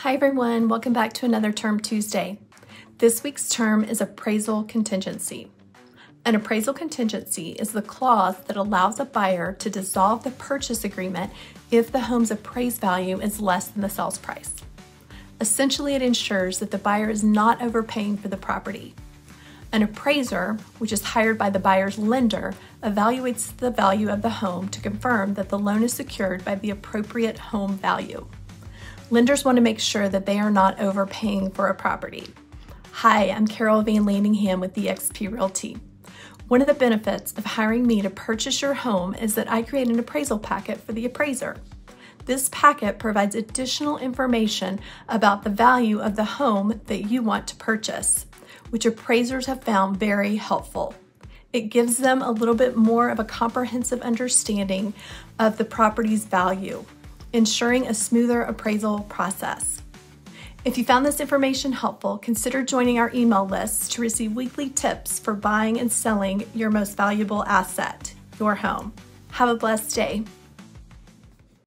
Hi everyone, welcome back to another Term Tuesday. This week's term is appraisal contingency. An appraisal contingency is the clause that allows a buyer to dissolve the purchase agreement if the home's appraised value is less than the sales price. Essentially, it ensures that the buyer is not overpaying for the property. An appraiser, which is hired by the buyer's lender, evaluates the value of the home to confirm that the loan is secured by the appropriate home value. Lenders want to make sure that they are not overpaying for a property. Hi, I'm Carol Vanlandingham with eXp Realty. One of the benefits of hiring me to purchase your home is that I create an appraisal packet for the appraiser. This packet provides additional information about the value of the home that you want to purchase, which appraisers have found very helpful. It gives them a little bit more of a comprehensive understanding of the property's value, ensuring a smoother appraisal process. If you found this information helpful, consider joining our email list to receive weekly tips for buying and selling your most valuable asset, your home. Have a blessed day.